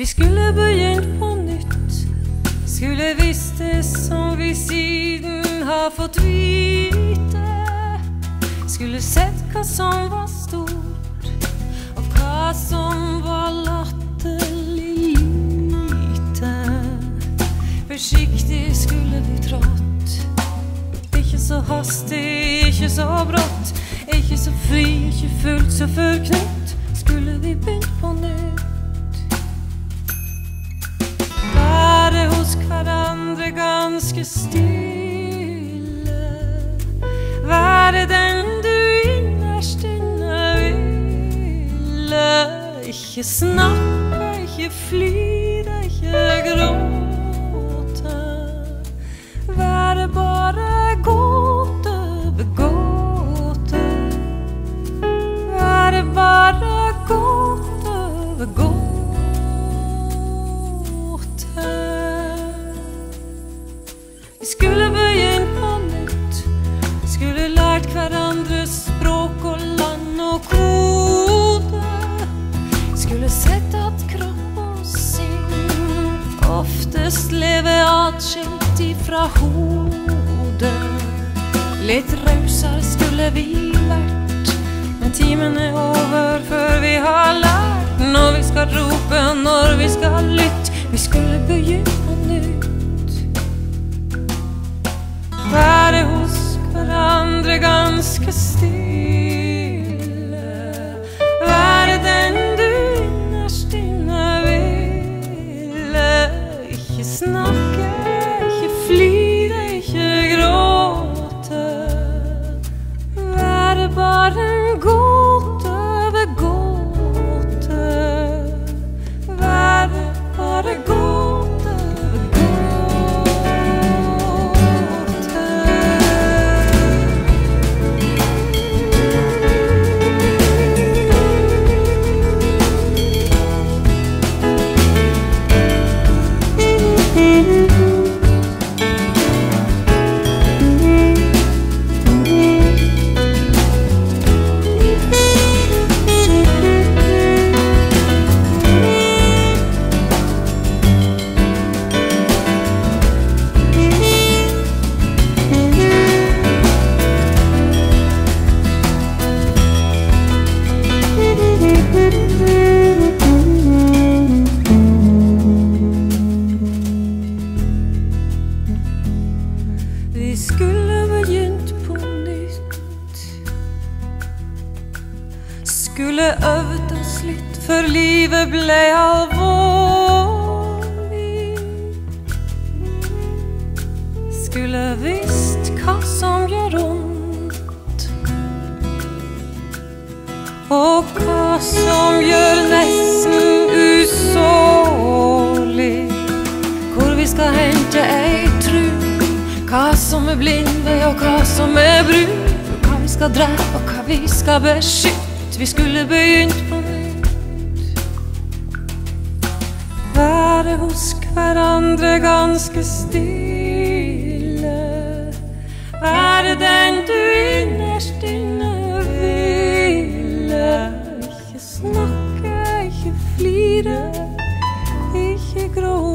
Vi skulle begynt på nytt. Skulle visst det som vi siden har fått vite. Skulle sett hva som var stort, og hva som var latterlig lite. Forsiktig skulle vi trådt. Ikke så hastig, ikke så brått. Ikke så fri, ikke fullt så forknytt. Skulle vi begynt ganske stille. Være den du innerst inne ville. Ikke snakke, ikke flire, ifra hodet. Litt rausere skulle vi vært, men timen er over før vi har lært. Når vi skal rope, når vi skal lytte. Skulle øvd oss litt før livet ble alvorlig. Skulle visst hva som gjør vondt. Og hva som gjør nesten usårlig. Hvor vi skal hente ei tru. Hva som er blinde og hva som er brun. Hva vi skal drepe og hva vi skal beskytte. Vi skulle begynt på nytt. Være hos hverandre ganske stille. Være den du innerst inne ville. Ikke snakke, ikke flire, ikke gråte.